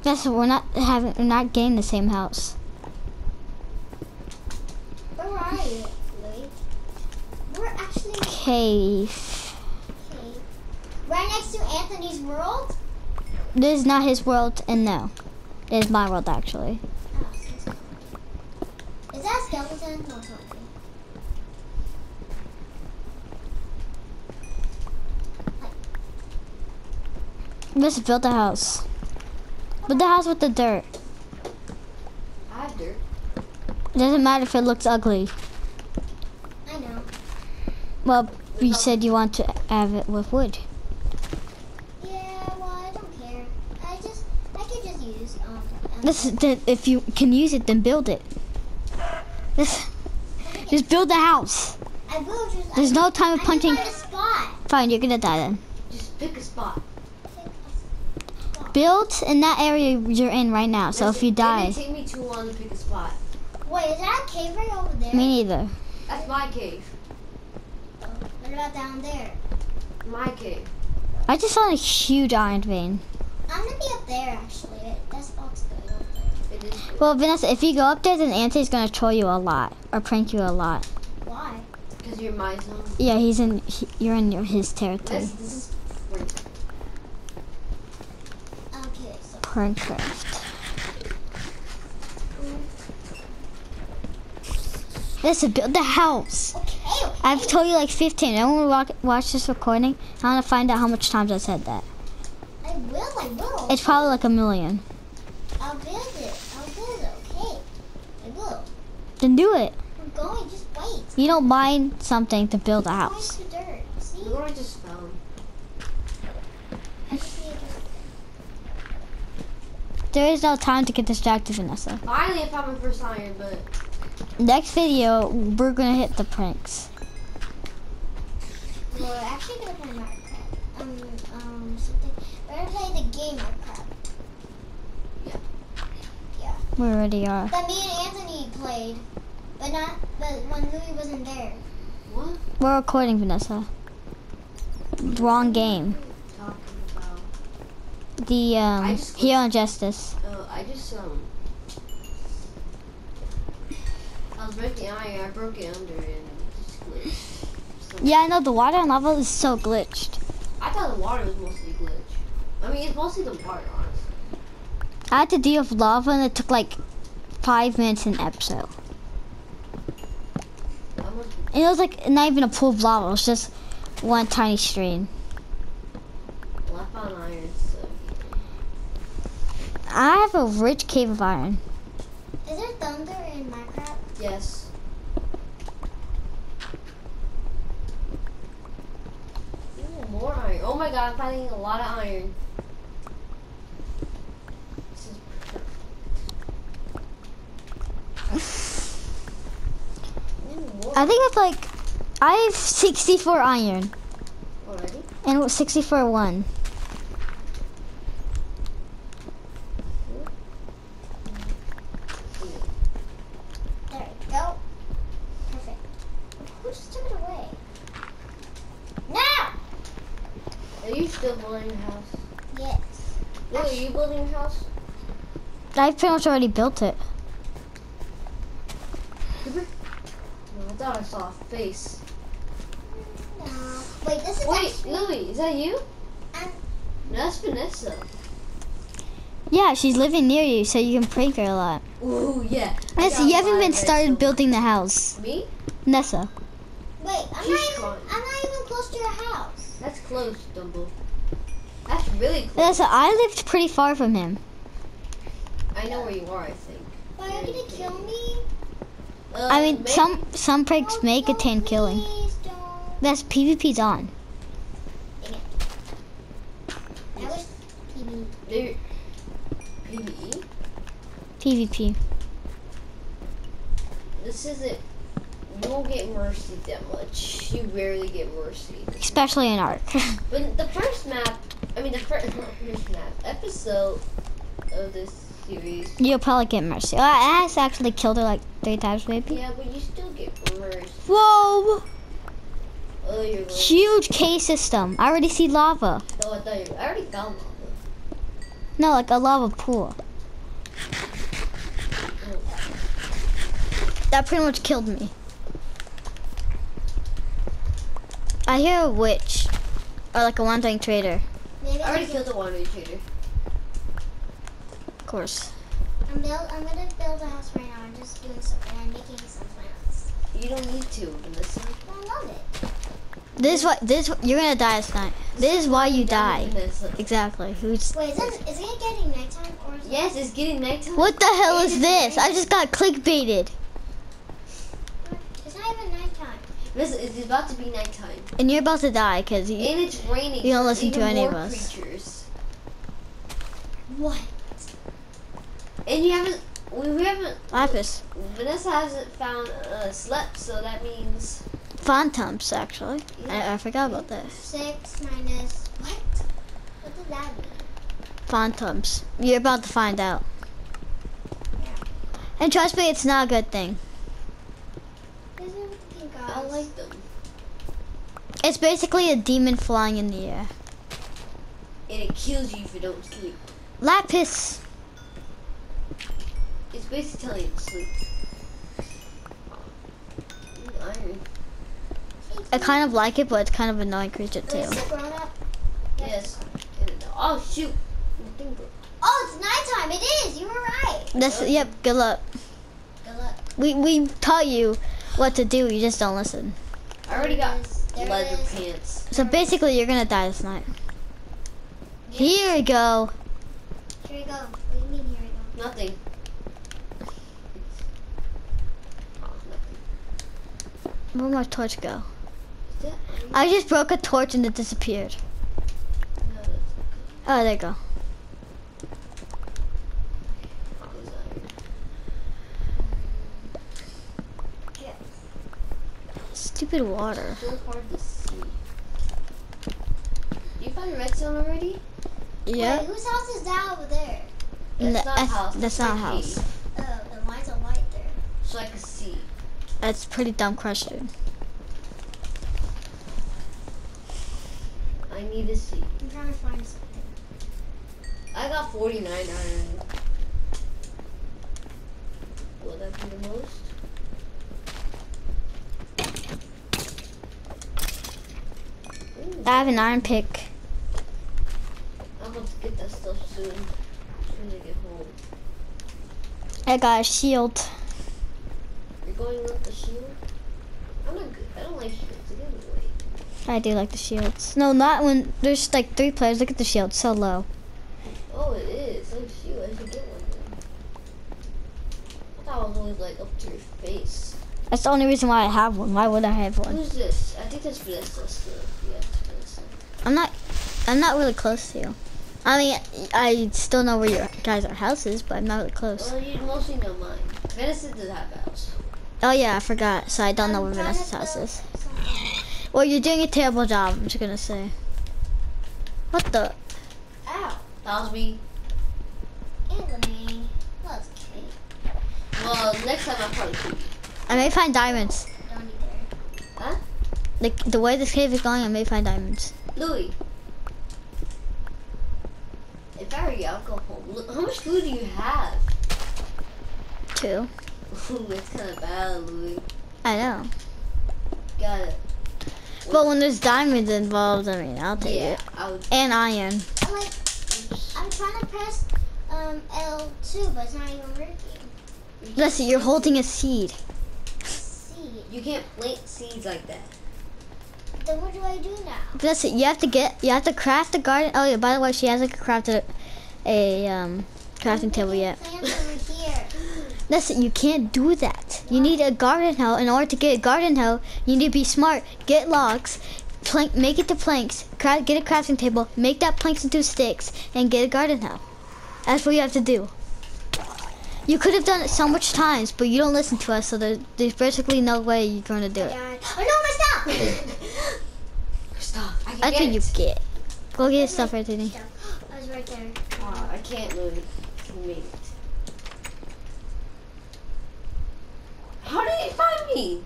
Yes, we're not having, we're not getting the same house. Where are you, Louis? We're actually Cave. Right next to Anthony's world. This is not his world, and no, it is my world actually. Oh, Is that a skeleton? No, it's not. Let's build the house. Build the house with the dirt. I have dirt. It doesn't matter if it looks ugly. I know. Well, you said you want to have it with wood. Yeah, well, I don't care. I just, I could just use This, the, if you can use it, then build it. This, just build the house. I will just. There's I, no time of I punching. Find a spot. Fine, you're gonna die then. Just pick a spot. Build in that area you're in right now. So if you It die, didn't take me too long to pick a spot. Wait, is that a cave right over there? me neither. That's my cave. Oh, What about down there? My cave. I just found a huge iron vein. I'm gonna be up there actually. Well, Vanessa, if you go up there, then Anthony's gonna troll you a lot or prank you a lot. Why? Because you're my zone. Yeah, he's in. He, you're in your, his territory. This, this is. great. Okay, so Minecraft. Listen, build the house. okay, okay. I've told you like 15. I want to watch, watch this recording. I want to find out how much times I said that. I will. I will. It's probably like a million. I'll build it. I'll build it. Okay. I will. Then do it. I'm going. Just wait. You don't mine something to build a I'm house. dirt. See? Look I just found. I just. There is no time to get distracted, Vanessa. Finally, I found my first iron, but Next video, we're gonna hit the pranks. We're actually gonna play Minecraft. Um, um, something. We're gonna play the game Minecraft. We already are. That me and Anthony played, but not. But when Louis wasn't there. what? We're recording, Vanessa. Wrong game. Talking about. The um, just- Hero and Justice. Oh, I just um. I was breaking iron. I broke it under and it just glitched. So, Yeah, I know the water and lava is so glitched. I thought the water was mostly glitch. I mean, it's mostly the water, honestly. I had to deal with lava and it took like five minutes an episode. And it was like not even a pool of lava, it was just one tiny stream. I iron, so. I have a rich cave of iron. Is there thunder in Minecraft? Yes. Ooh, more iron. Oh my god, I'm finding a lot of iron. This is perfect. Ooh, more I think it's like I have 64 iron already. and 64 one. There we go. Perfect. Who just took it away? Now! Are you still building your house? Yes. Look, are you building your house? I pretty much already built it. No, I thought I saw a face. No. Wait, this is Wait, actually. Louie, is that you? Um, No, that's Vanessa. Yeah, she's living near you, so you can prank her a lot. Ooh, yeah. I Vanessa, got you haven't five been started silver. building the house. Me? Nessa. wait, I'm She's not, even, trying. I'm not even close to your house. That's close, Dumbo. That's really close. Vanessa, I lived pretty far from him. I know where you are, I think. Are you gonna kill me? Uh, I mean, maybe- some some pranks Oh, may no, contain killing. Don't. That's PvP's on. I wish PB. There- PvE? PvP. This isn't. You won't get mercy that much. You rarely get mercy. Especially in Ark. But the first map, I mean, the first map episode of this series. You'll probably get mercy. I actually killed her like three times, maybe. Yeah, but you still get mercy. Whoa! Oh. Huge K system. I already see lava. Oh, I thought you. I already found lava. No, like a lava pool. That pretty much killed me. I hear a witch. Or like a wandering trader, Maybe I already I'm, killed the wandering trader. of course. I'm, build, I'm gonna build a house right now. I'm just doing something. I'm making some plants. You don't need to, Vanessa. I love it. This is what this you're gonna die tonight. This is why you die. Exactly. Who's Wait, is it, is it getting nighttime or is? Yes, it's getting nighttime. What the hell It is is this? I just got clickbaited. It's not even nighttime. is about to be nighttime. And you're about to die because you And it's raining. You don't listen to any of us. Creatures. What? And you haven't. We, we haven't. Lapis. Vanessa hasn't found uh, slept, so that means. Phantoms actually. I, I forgot about that. Six minus what? What does that mean? Phantoms. You're about to find out. Yeah. And trust me, it's not a good thing. Is it with the pink I like them. It's basically a demon flying in the air. And it kills you if you don't sleep. Lapis. It's basically telling you to sleep. Iron. I kind of like it, but it's kind of annoying creature too. Is it grown up? Yes. Oh shoot. My thing broke. Oh, it's nighttime. It is. You were right. This, yep. Good luck. Good luck. We we taught you what to do. You just don't listen. I already got leather pants. So basically, you're gonna die this night. Here we go. Here we go. What do you mean here we go? Nothing. Oh, nothing. Where'd my torch go? Is that iron? I just broke a torch and it disappeared. No, that's Oh, there you go. that was iron. Stupid water. So hard to see. You found redstone already? Yeah. Wait, whose house is that over there? That's not that's, house. That's not a house. Oh, then why's a light there? So I can see. That's a pretty dumb question. I need to see. I'm trying to find something. I got 49 iron. Will that be the most? Ooh, I have an iron pick. I'm about to get that stuff soon. Soon as I get home. I got a shield. You're going with the shield? I'm not good. I don't like shields anyway. I do like the shields. No, not when there's like three players. Look at the shield, so low. Oh, it is. Like shield. I should get one then. I thought it was always like up to your face. That's the only reason why I have one. Why would I have one? Who's this? I think that's Vanessa still. Yeah, it's Vanessa. I'm not. I'm not really close to you. I mean, I still know where your guys' house is, but I'm not really close. Well, you mostly know mine. Vanessa does have a house. Oh yeah, I forgot. So I don't know I'm where trying Vanessa's house is. Well, you're doing a terrible job. I'm just gonna say. What the? Ow. That was me. Anthony. Let's kidding. Well, next time I'll probably shoot you. I may find diamonds. Huh? The, the way this cave is going, I may find diamonds. Louis. If I were you, I'll go home. How much food do you have? Two. Ooh, it's kind of bad, Louis. I know. Got it. But when there's diamonds involved, I mean, I'll take Yeah, it. I would. And iron. I'm like, I'm trying to press um, L2, but it's not even working. Listen, you're holding a seed. Seed. You can't plant seeds like that. Then what do I do now? Listen, you have to get, you have to craft a garden. Oh yeah, by the way, she hasn't crafted a um, crafting table yet. Plants over here. Listen, you can't do that. You need a garden hoe. In order to get a garden hoe, you need to be smart. Get logs, plank, make it to planks. Get a crafting table, make that planks into sticks, and get a garden hoe. That's what you have to do. You could have done it so much times, but you don't listen to us, so there, there's basically no way you're going to do it. God. Oh no, my stuff! Stop. I can That's get what you get. Go get your stuff right, Tini. I oh, was right there. I can't, Louis. You made it. How did he find me?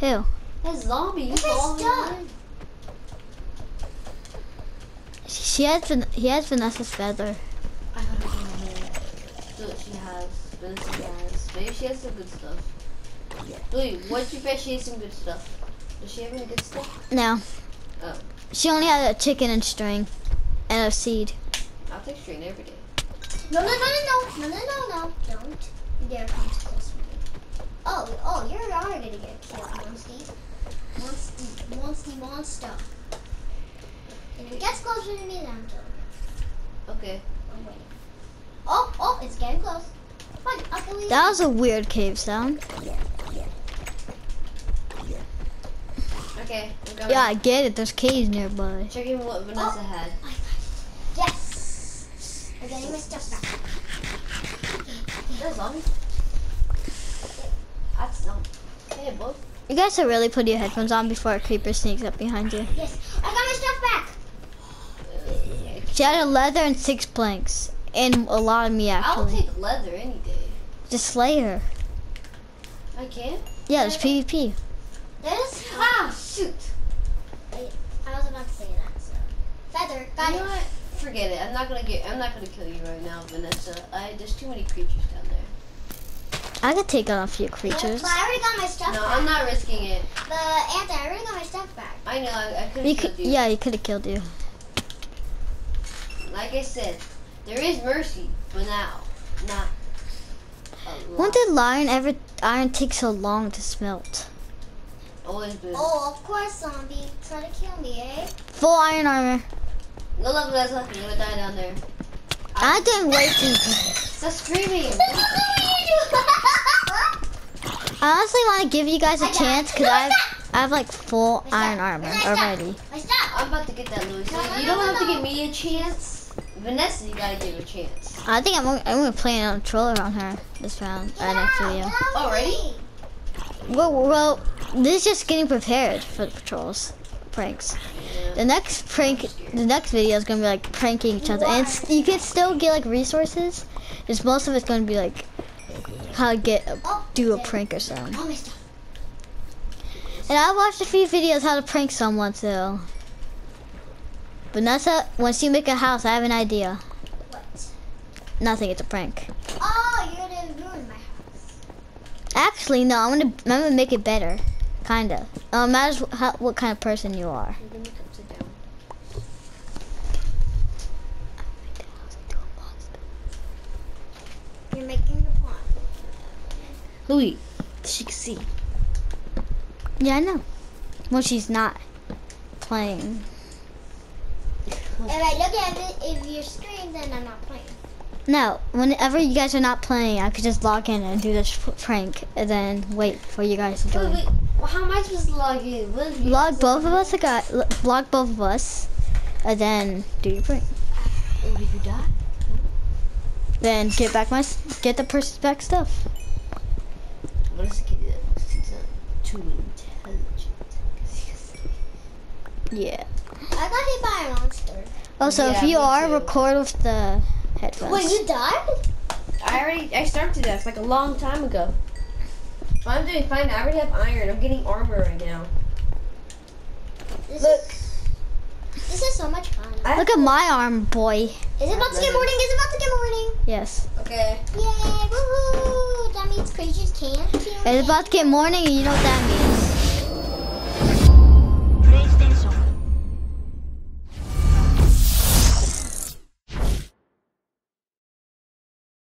Who? That zombie. You Look saw stuff. She has he has Vanessa's feather. I gotta go has. Vanessa has. Maybe she has some good stuff. Louis, what you bet she has some good stuff? Does she have any good stuff? No. Oh. She only had a chicken and string and a seed. I'll take strain every day. No, no, no, no, no, no, no, no, don't. You dare come too close to me. Oh, oh, you're already gonna get killed, Monsty. Monsty, Monsty, monster. If it gets closer to me, then I'm killing you. Okay. I'm waiting. Oh, oh, it's getting close. Fine, I'll kill you. That was a weird cave sound. Okay. Yeah, I get it. There's caves nearby. Checking what Vanessa oh, had. Yes. I'm getting my stuff back. A zombie? That's zombie. Hey, both. You guys should really put your headphones on before a creeper sneaks up behind you. Yes, I got my stuff back. She had a leather and six planks. And a lot of meat, I'll actually. take leather any day. Just slay her. I can. Yeah, there's PvP. There's. Ah, shoot. I was about to say that. So. Feather, got you it. know what? Forget it. I'm not gonna get. I'm not gonna kill you right now, Vanessa. I there's too many creatures down there. I could take on a few But creatures. I already got my stuff No, back. I'm not risking it. But Anthony, I already got my stuff back. I know. I, I could You have killed you. yeah, he could have killed you. Like I said, there is mercy, but now, not. a lot. When did iron ever iron take so long to smelt? Always been. Oh, of course, zombie. Try to kill me, eh? Full iron armor. No love, Vanessa. You're gonna die down there. I didn't wait too. Stop screaming. I honestly want to give you guys a I chance it. because I have, I have like full iron armor already. I'm about to get that, Louis. So No, no, you don't no, have to give me a chance. Vanessa, you gotta give her a chance. I think I'm, I'm gonna play on troller on her this round, uh, next Get video. out, get out Already? Well, well, this is just getting prepared for the patrols, pranks. Yeah. The next prank, the next video is gonna be like pranking each other, and it's, you can still get like resources. Just most of it's gonna be like how to get a, Oh, do a prank or something. Oh. And I watched a few videos how to prank someone too. Vanessa, once you make a house, I have an idea. What? Nothing, it's a prank. Oh, you're gonna ruin my house. Actually, no, I'm gonna I'm gonna make it better, kinda. Uh, matters wh- how, what kind of person you are. You're gonna make upside down. You're making the pond. Louis, she can see. Yeah, I know. Well, she's not playing. If I look at it, if your screen, then I'm not playing. No, whenever you guys are not playing, I could just log in and do this prank, and then wait for you guys to Wait, join. wait. Well, how am I supposed to log in? Log both of us, a guy, log both of us, and then do your prank. What if you die? Then get back my get the person's back stuff. What is the kid that he's not too intelligent? Yeah. I got hit by a monster. Oh, also, Yeah, if you are, too. record with the headphones. Wait, you died? I already I started that like a long time ago. I'm doing fine. I already have iron. I'm getting armor right now. This Look. Is, this is so much fun. I- Look at my arm, boy. Is it about to get morning? Is it about to get morning? Yes. Okay. Yay! Woohoo! That means creatures can't kill me. It's about to get morning, and you know what that means.